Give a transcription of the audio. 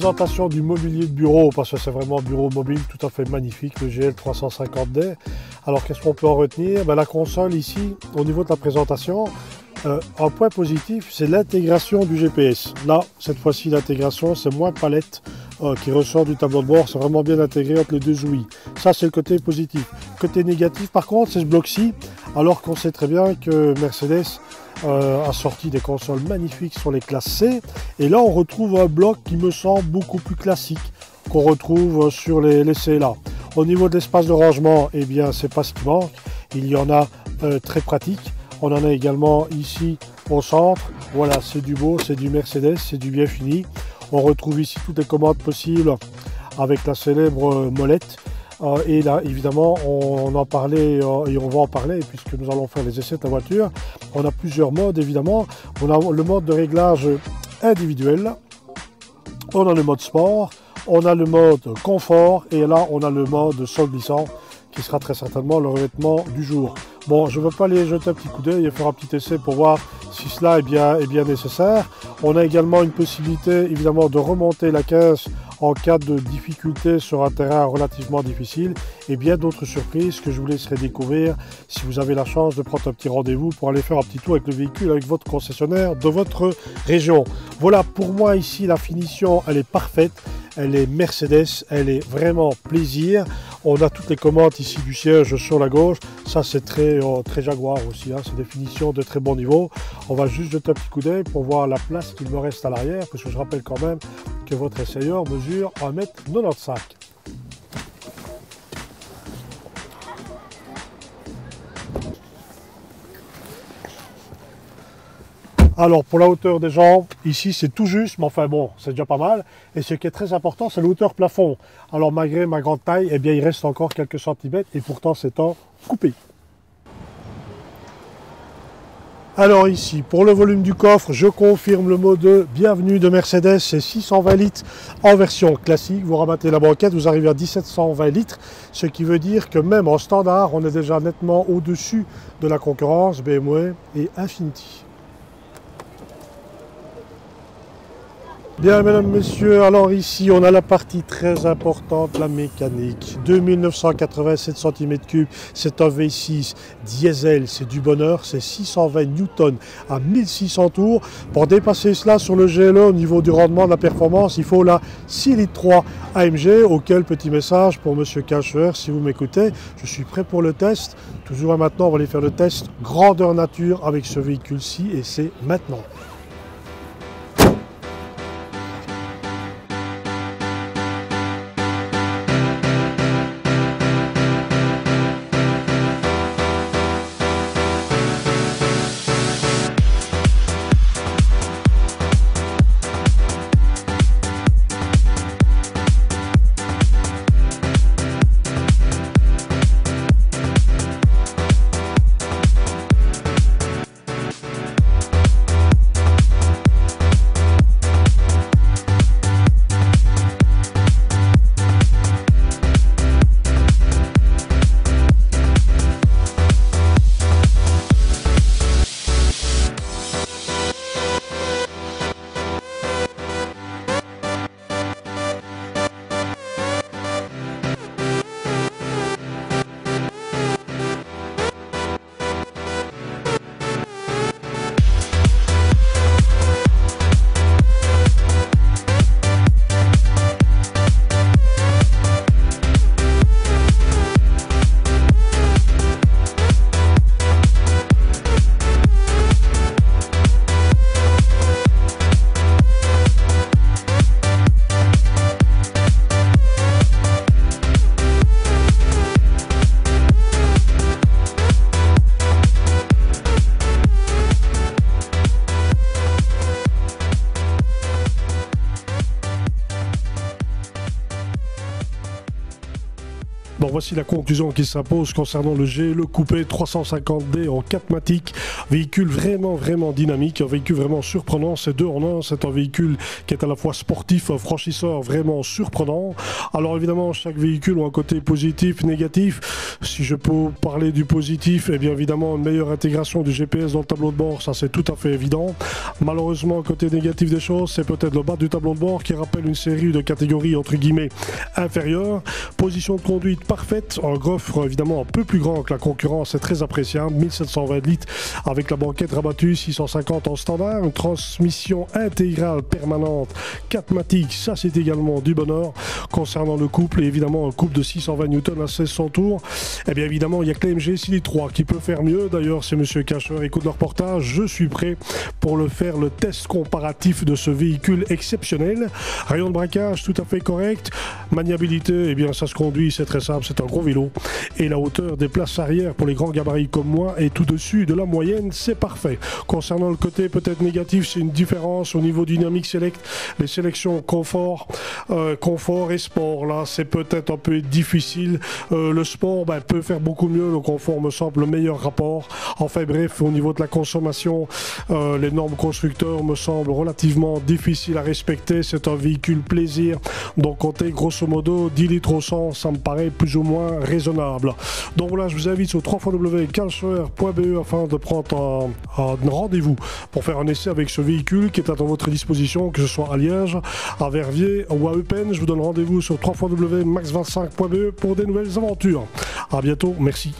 présentation du mobilier de bureau, parce que c'est vraiment un bureau mobile tout à fait magnifique, le GL350D. Alors qu'est-ce qu'on peut en retenir? Ben, La console ici, au niveau de la présentation, euh, un point positif, c'est l'intégration du GPS. Là, cette fois-ci, l'intégration, c'est moins palette euh, qui ressort du tableau de bord. C'est vraiment bien intégré entre les deux ouïes. Ça, c'est le côté positif. Côté négatif, par contre, c'est ce bloc-ci, alors qu'on sait très bien que Mercedes euh, a sorti des consoles magnifiques sur les classes C. Et là, on retrouve un bloc qui me semble beaucoup plus classique qu'on retrouve sur les, les CLA. Au niveau de l'espace de rangement, eh bien, c'est pas ce qui manque. Il y en a euh, très pratique. On en a également ici au centre. Voilà, c'est du beau, c'est du Mercedes, c'est du bien fini. On retrouve ici toutes les commandes possibles avec la célèbre euh, molette. Euh, et là, évidemment, on en parlait euh, et on va en parler puisque nous allons faire les essais de la voiture. On a plusieurs modes, évidemment. On a le mode de réglage individuel. On a le mode sport. On a le mode confort. Et là, on a le mode sol glissant qui sera très certainement le revêtement du jour. Bon, je ne veux pas aller jeter un petit coup d'œil et faire un petit essai pour voir si cela est bien, nécessaire. On a également une possibilité évidemment de remonter la caisse en cas de difficulté sur un terrain relativement difficile et bien d'autres surprises que je vous laisserai découvrir si vous avez la chance de prendre un petit rendez-vous pour aller faire un petit tour avec le véhicule avec votre concessionnaire de votre région. Voilà, pour moi ici la finition elle est parfaite, elle est Mercedes, elle est vraiment plaisir. On a toutes les commandes ici du siège sur la gauche, ça c'est très, euh, très Jaguar aussi, hein. c'est des finitions de très bon niveau. On va juste jeter un petit coup d'œil pour voir la place qu'il me reste à l'arrière, parce que je rappelle quand même que votre essayeur mesure 1m95. Alors pour la hauteur des jambes, ici c'est tout juste, mais enfin bon, c'est déjà pas mal. Et ce qui est très important, c'est la plafond. Alors malgré ma grande taille, eh bien il reste encore quelques centimètres et pourtant c'est en coupé. Alors ici, pour le volume du coffre, je confirme le mot bienvenue de Mercedes, c'est 620 litres en version classique. Vous rabattez la banquette, vous arrivez à 1720 litres, ce qui veut dire que même en standard, on est déjà nettement au-dessus de la concurrence BMW et Infiniti. Bien, mesdames, messieurs, alors ici, on a la partie très importante, la mécanique. 2987 cm3, c'est un V6 diesel, c'est du bonheur, c'est 620 newtons à 1600 tours. Pour dépasser cela sur le GLE au niveau du rendement de la performance, il faut la 6 litres 3 AMG, auquel petit message pour Monsieur Cacher, si vous m'écoutez, je suis prêt pour le test. Toujours maintenant, on va aller faire le test grandeur nature avec ce véhicule-ci et c'est maintenant. Voici la conclusion qui s'impose concernant le G, le coupé 350D en 4 matiques. Véhicule vraiment, vraiment dynamique, un véhicule vraiment surprenant. C'est deux en un. C'est un véhicule qui est à la fois sportif, franchisseur vraiment surprenant. Alors évidemment, chaque véhicule a un côté positif, négatif. Si je peux parler du positif, et eh bien évidemment, une meilleure intégration du GPS dans le tableau de bord, ça c'est tout à fait évident. Malheureusement, côté négatif des choses, c'est peut-être le bas du tableau de bord qui rappelle une série de catégories entre guillemets inférieures. Position de conduite parfaite, un coffre évidemment un peu plus grand que la concurrence, c'est très appréciable, 1720 litres avec la banquette rabattue 650 en standard, une transmission intégrale permanente 4 matiques, ça c'est également du bonheur. Concernant le couple, évidemment un couple de 620 Newton à 1600 tours, et eh bien évidemment il y a que l'MG 3 qui peut faire mieux. D'ailleurs, c'est Monsieur Cacheur, écoute le reportage, je suis prêt pour le faire le test comparatif de ce véhicule exceptionnel. Rayon de braquage tout à fait correct. Maniabilité, eh bien ça se conduit, c'est très simple, c'est un gros vélo. Et la hauteur des places arrière pour les grands gabarits comme moi est tout dessus de la moyenne, c'est parfait. Concernant le côté peut-être négatif, c'est une différence au niveau dynamique select. Les sélections confort, euh, confort et sport, là c'est peut-être un peu difficile. Euh, le sport ben, peut faire beaucoup mieux, le confort me semble le meilleur rapport. Enfin bref, au niveau de la consommation, euh, les normes constructeurs me semblent relativement difficiles à respecter. C'est un véhicule plaisir. Donc comptez grosso modo 10 litres au 100, ça me paraît plus ou moins raisonnable. Donc voilà, je vous invite sur www.calsoer.be afin de prendre un, rendez-vous pour faire un essai avec ce véhicule qui est à votre disposition, que ce soit à Liège, à Verviers ou à Eupen. Je vous donne rendez-vous sur www.max25.be pour des nouvelles aventures. A bientôt, merci.